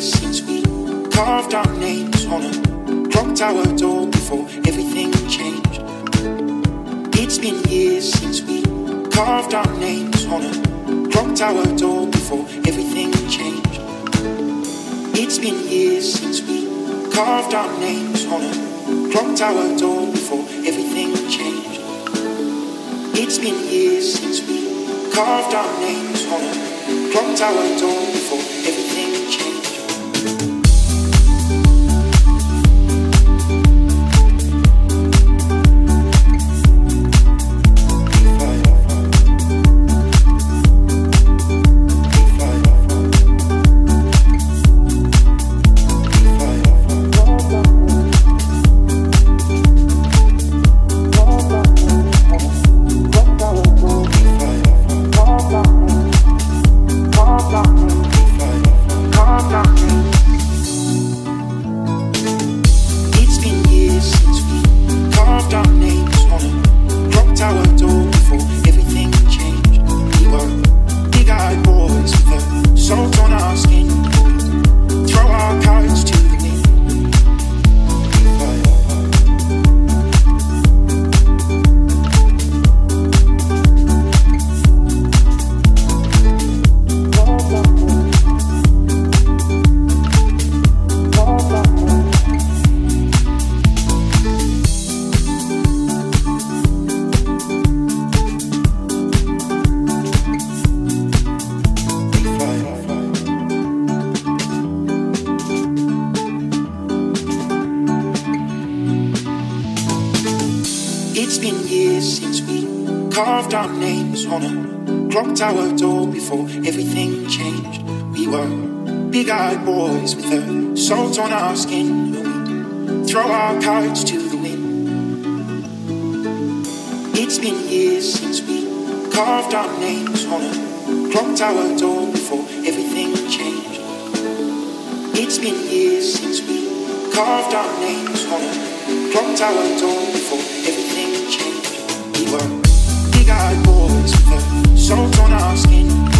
years since we carved our names on a clock tower door before everything changed. It's been years since we carved our names on a clock tower door before everything changed. It's been years since we carved our names on a clock tower door before everything changed. It's been years since we carved our names on a clock tower door before everything changed. Salt It's been years since we carved our names on a clock tower door before everything changed. We were big-eyed boys with the salt on our skin. We'd throw our cards to the wind. It's been years since we carved our names on a clock tower door before everything changed. It's been years since we carved our names on a clock tower door before everything changed. We were big-eyed boys with the salt on our skin.